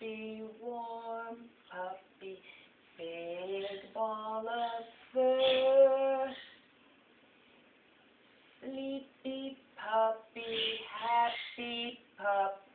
Be warm, puppy, big ball of fur. Sleepy puppy, happy puppy.